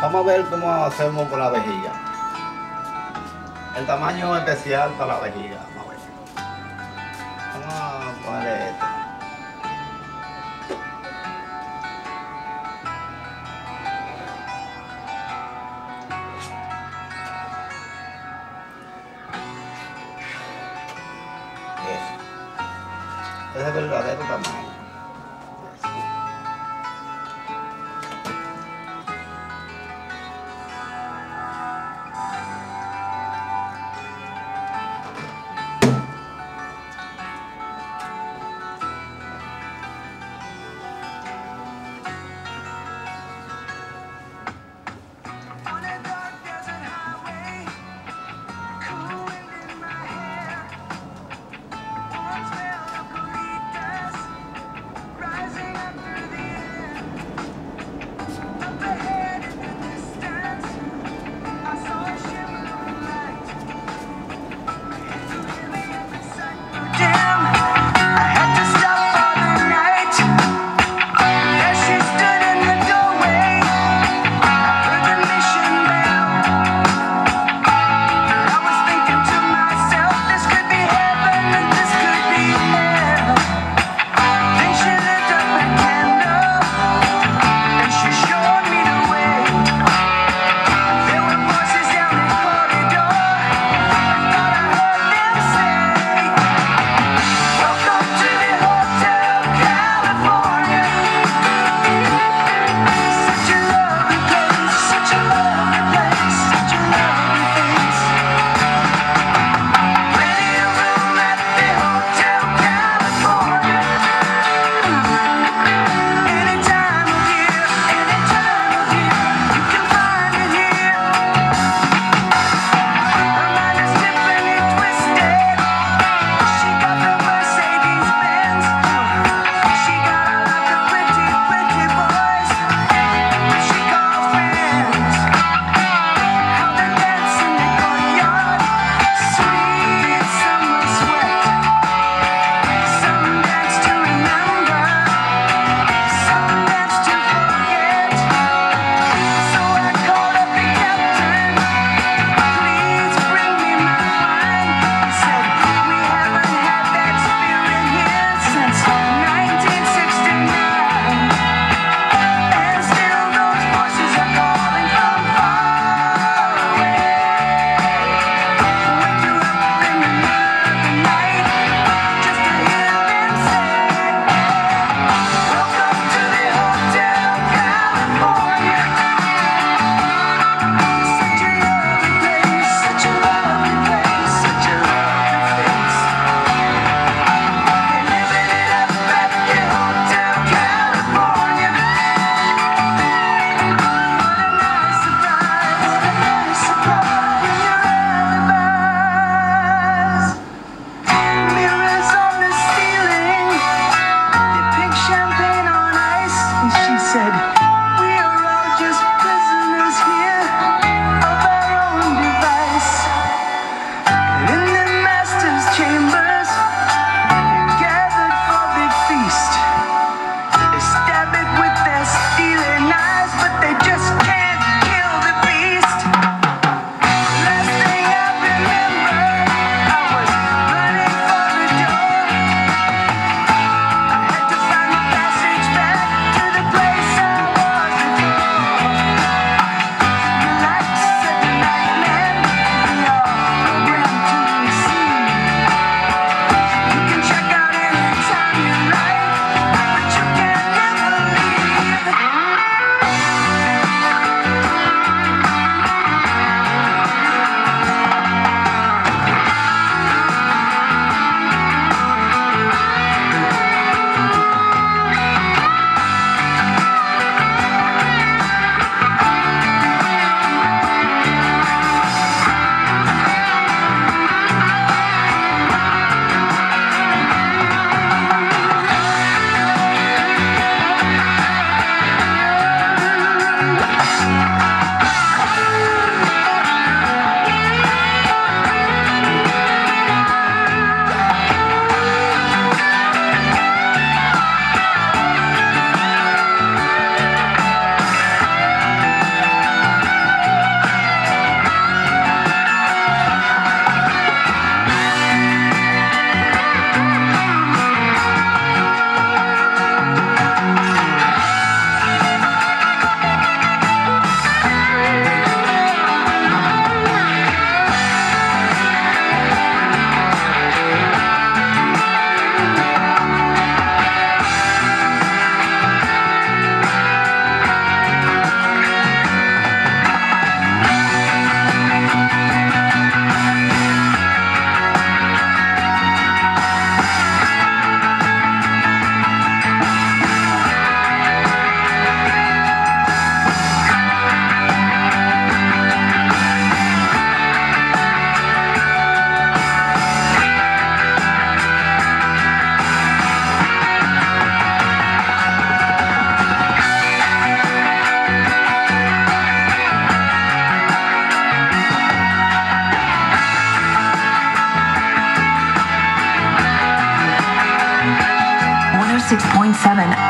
Vamos a ver cómo hacemos con la vejiga. El tamaño especial para la vejiga. Vamos a ver. Vamos a ponerle esto. Eso. Ese es el verdadero tamaño.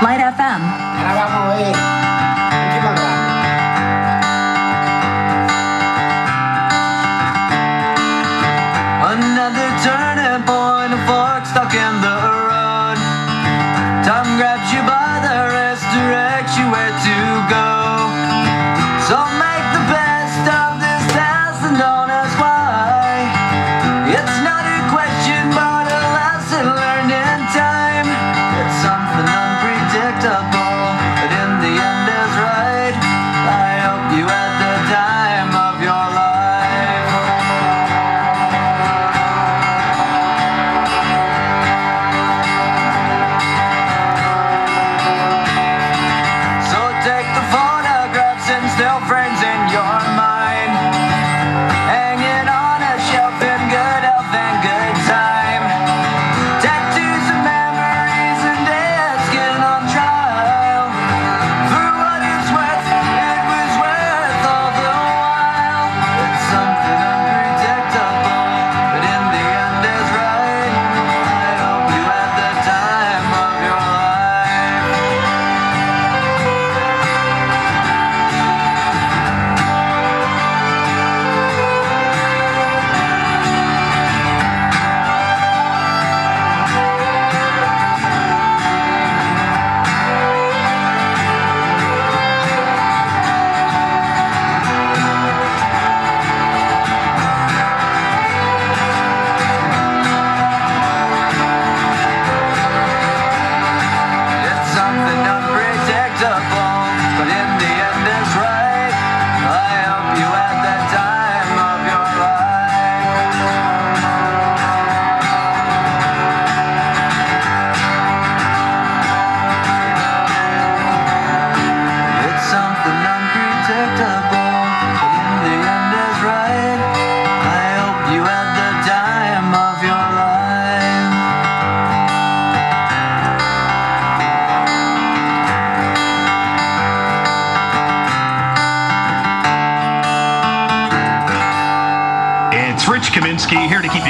Light FM.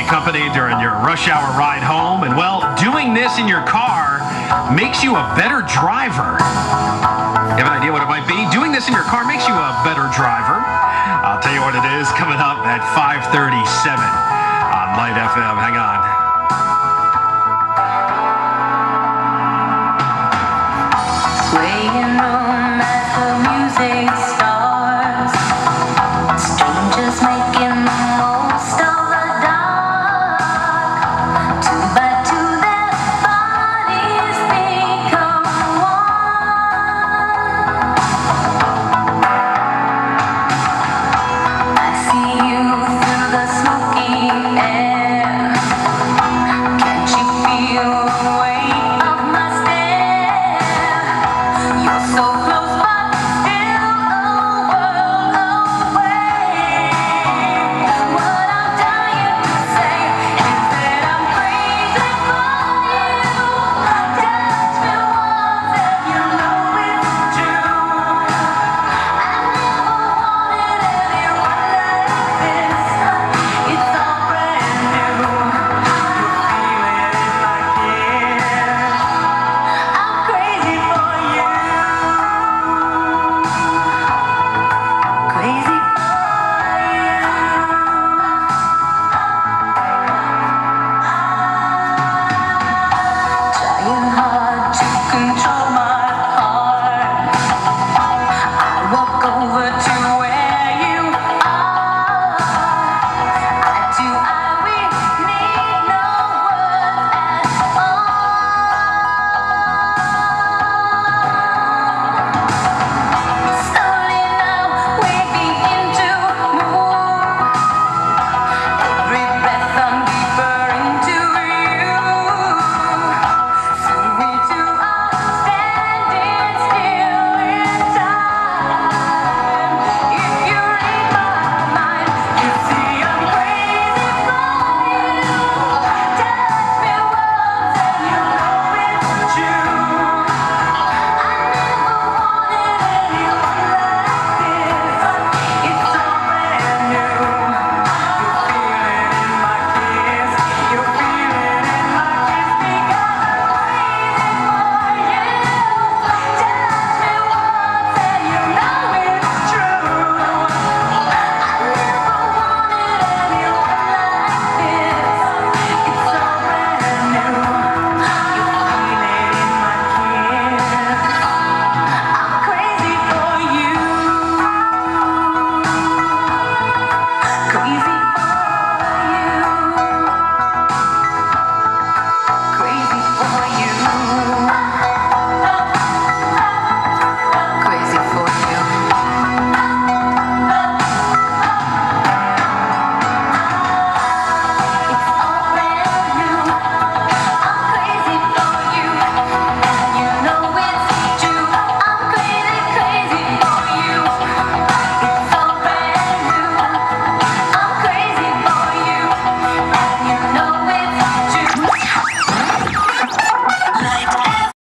company during your rush hour ride home. And well, doing this in your car makes you a better driver. You have an idea what it might be? Doing this in your car makes you a better driver. I'll tell you what it is coming up at 537 on Light FM. Hang on.